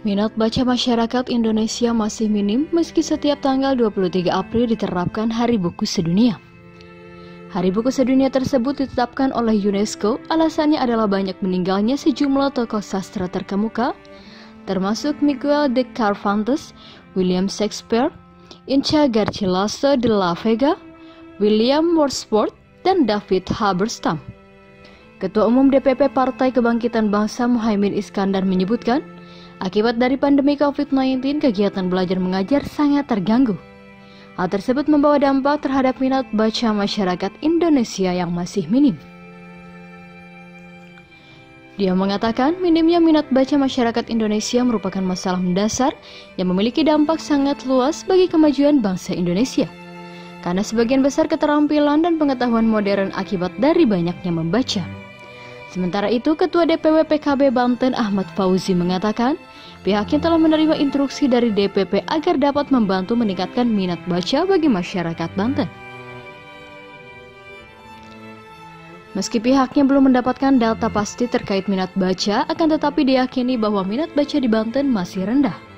Minat baca masyarakat Indonesia masih minim meski setiap tanggal 23 April diterapkan Hari Buku Sedunia. Hari Buku Sedunia tersebut ditetapkan oleh UNESCO, alasannya adalah banyak meninggalnya sejumlah tokoh sastra terkemuka, termasuk Miguel de Cervantes, William Shakespeare, Inca Garcilaso de la Vega, William Wordsworth, dan David Halberstam. Ketua Umum DPP Partai Kebangkitan Bangsa Muhaimin Iskandar menyebutkan, Akibat dari pandemi COVID-19, kegiatan belajar mengajar sangat terganggu. Hal tersebut membawa dampak terhadap minat baca masyarakat Indonesia yang masih minim. Dia mengatakan minimnya minat baca masyarakat Indonesia merupakan masalah mendasar yang memiliki dampak sangat luas bagi kemajuan bangsa Indonesia. Karena sebagian besar keterampilan dan pengetahuan modern akibat dari banyaknya membaca. Sementara itu, Ketua DPW PKB Banten Ahmad Fauzi mengatakan, pihaknya telah menerima instruksi dari DPP agar dapat membantu meningkatkan minat baca bagi masyarakat Banten. Meski pihaknya belum mendapatkan data pasti terkait minat baca, akan tetapi diyakini bahwa minat baca di Banten masih rendah.